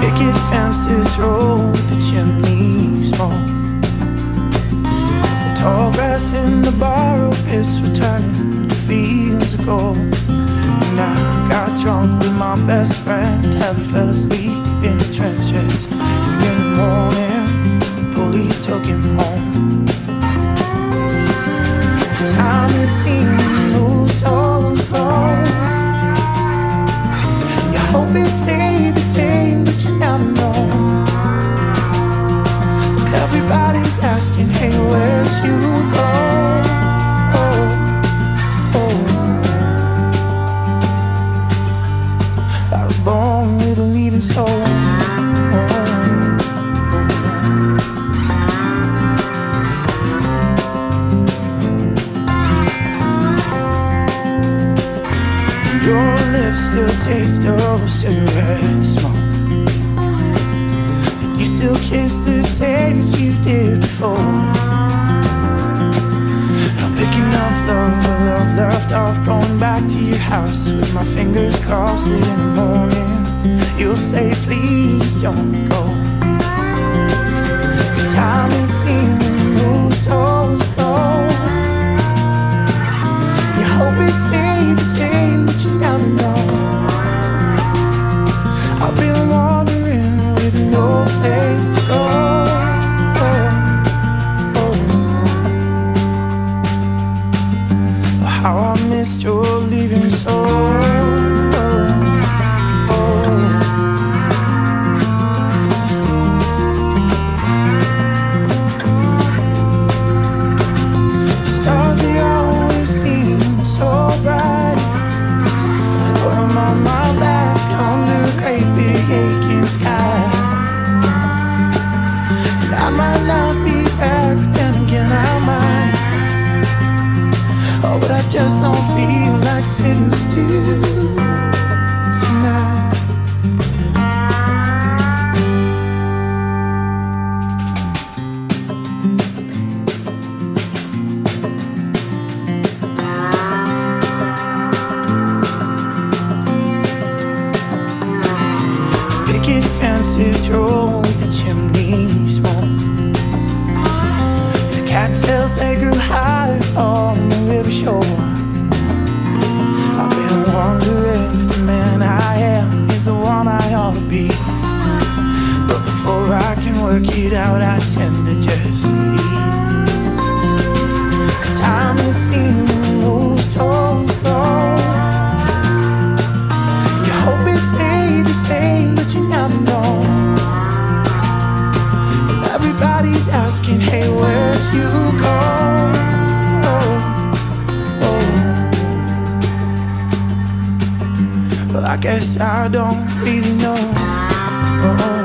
Picket fences roll with the chimney smoke The tall grass in the barrow pits were turning to fields of gold. And I got drunk with my best friend Till he fell asleep in the trenches. And in the morning, the police took him home. The Time it seemed Everybody's asking, hey, where's you go? Oh, oh. I was born with a leaving soul. Your lips still taste of cigarette smoke Still kiss the same as you did before. I'm picking up love, love left off, going back to your house with my fingers crossed. In the morning, you'll say, please don't go. I might not be back, again I might. Oh, but I just don't feel like sitting still tonight. Picket fences roll the chimney cattails they grew high on the river shore. I've been wondering if the man I am is the one I ought to be. But before I can work it out, I tend to just leave. Cause time it seems to move so slow. You hope it stayed the same, but you never know. Everybody's asking, hey, where'd you go? Oh, oh. Well, I guess I don't really know. Oh, oh.